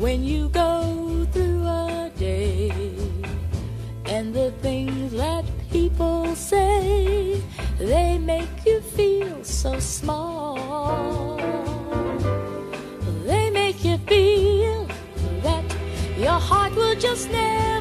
when you go through a day and the things that people say they make you feel so small. They make you feel that your heart will just never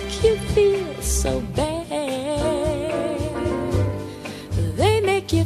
make you feel so bad. They make you